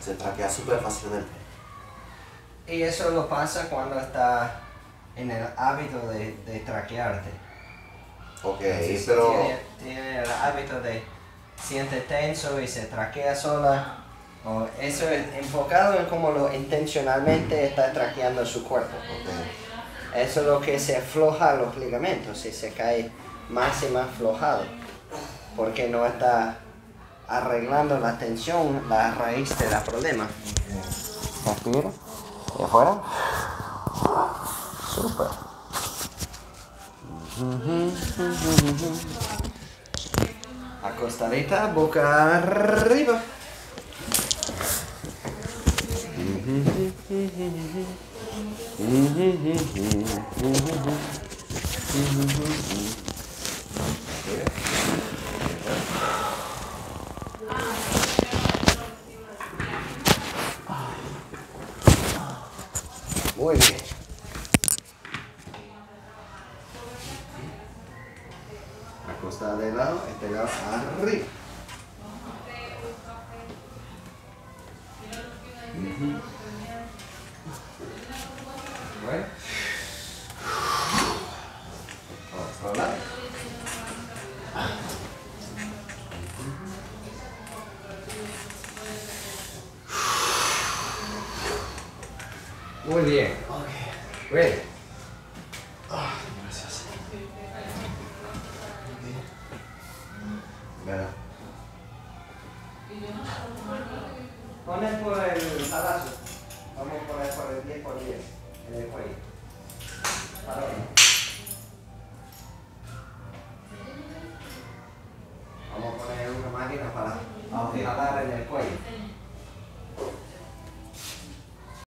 Se traquea súper fácilmente. Y eso lo pasa cuando está en el hábito de, de traquearte. Ok, pero... tiene, tiene el hábito de siente tenso y se traquea sola. O eso es enfocado en cómo lo intencionalmente está traqueando su cuerpo. Ok. Eso es lo que se afloja los ligamentos y se cae más y más flojado. Porque no está arreglando la tensión, la raíz del problema. Respira. ¿Y afuera? Super. Acostadita, boca arriba. Muy bien. De lado, este lado arriba. Bueno. Otro. Muy bien. Ok. Ready. Ah, gracias. Bueno. Pones por el palazo. Vamos a poner por el 10 por 10 en el cuello. Parón. Vamos a poner una máquina para jalar en el cuello.